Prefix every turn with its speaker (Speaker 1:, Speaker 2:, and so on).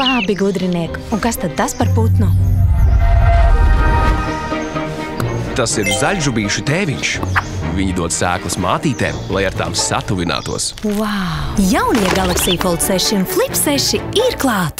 Speaker 1: Labi, gudriniek. Un kas tad tas par putnu?
Speaker 2: Tas ir zaļžubīšu tēviņš. Viņi dod sēklas mātītēm, lai ar tām satuvinātos.
Speaker 1: Wow! Jaunie Galaxija Fold 6 un Flip 6 ir klāt!